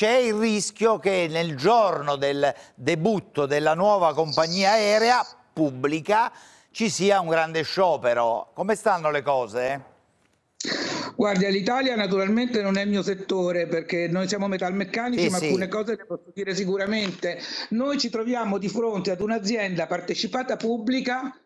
c'è il rischio che nel giorno del debutto della nuova compagnia aerea pubblica ci sia un grande sciopero. Come stanno le cose? Guardi, l'Italia naturalmente non è il mio settore perché noi siamo metalmeccanici, Sì, ma sì. alcune cose le posso dire sicuramente. Noi ci troviamo di fronte ad un'azienda partecipata pubblica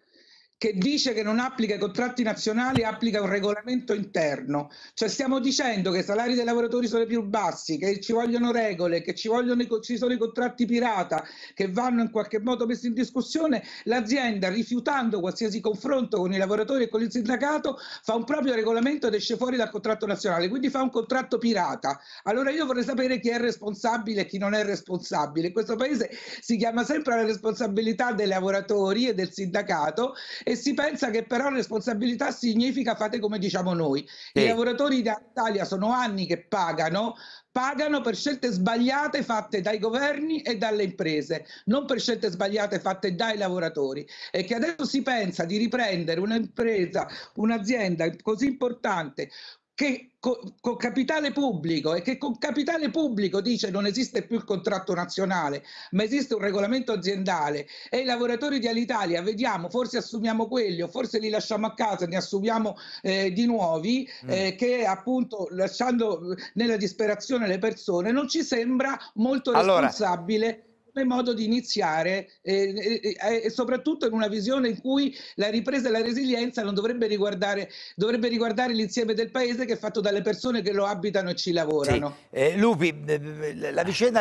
che dice che non applica i contratti nazionali, applica un regolamento interno. Cioè stiamo dicendo che i salari dei lavoratori sono i più bassi, che ci vogliono regole, che ci, vogliono ci sono i contratti pirata che vanno in qualche modo messi in discussione. L'azienda, rifiutando qualsiasi confronto con i lavoratori e con il sindacato, fa un proprio regolamento ed esce fuori dal contratto nazionale, quindi fa un contratto pirata. Allora io vorrei sapere chi è responsabile e chi non è responsabile. In questo paese si chiama sempre la responsabilità dei lavoratori e del sindacato e si pensa che però responsabilità significa fate come diciamo noi. Sì. I lavoratori d'Italia sono anni che pagano, pagano per scelte sbagliate fatte dai governi e dalle imprese, non per scelte sbagliate fatte dai lavoratori. E che adesso si pensa di riprendere un'impresa, un'azienda così importante che co- con capitale pubblico e che con capitale pubblico dice non esiste più il contratto nazionale, ma esiste un regolamento aziendale e i lavoratori di Alitalia vediamo, forse assumiamo quelli o forse li lasciamo a casa, ne assumiamo eh, di nuovi, Mm. eh, che appunto lasciando nella disperazione le persone non ci sembra molto Allora- come modo di iniziare eh, eh, e soprattutto in una visione in cui la ripresa e la resilienza non dovrebbe riguardare, dovrebbe riguardare l'insieme del paese che è fatto dalle persone che lo abitano e ci Sì. lavorano. Eh, Lupi, eh, la vicenda